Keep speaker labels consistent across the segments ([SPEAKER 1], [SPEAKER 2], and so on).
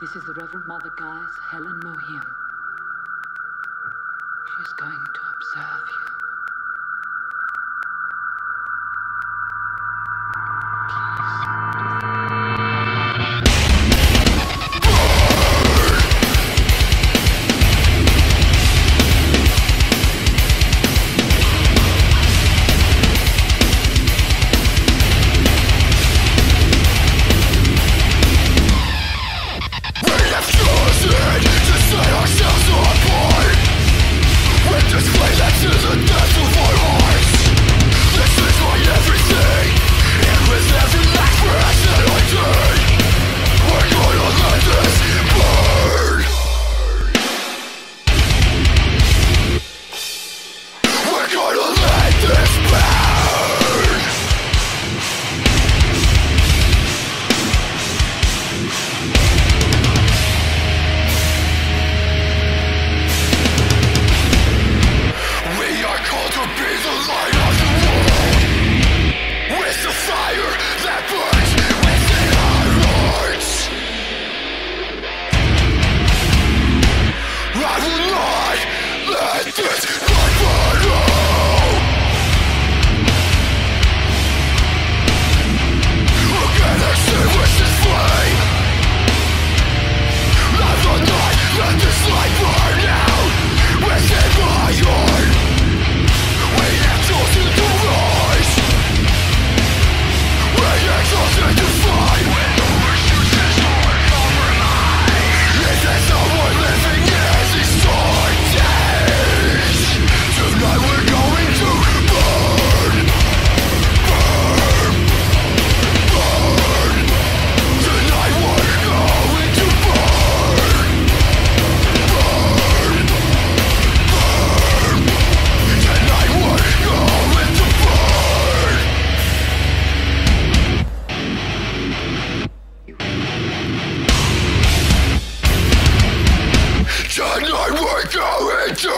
[SPEAKER 1] This is the Reverend Mother Gaius Helen Mohiam. She is going to observe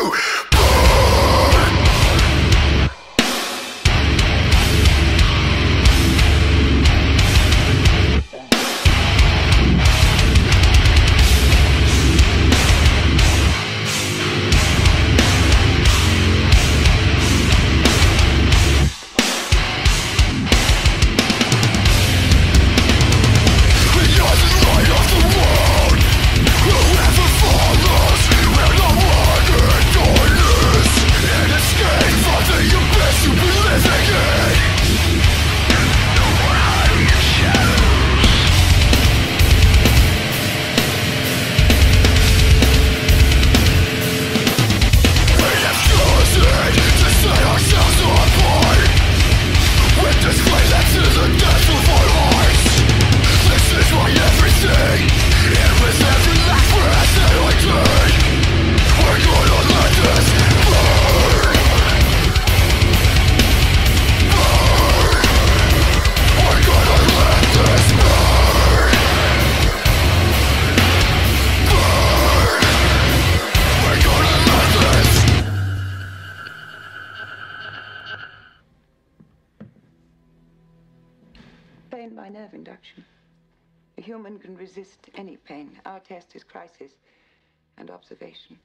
[SPEAKER 1] you.
[SPEAKER 2] Pain by nerve induction. A human can resist any pain. Our test is crisis and observation.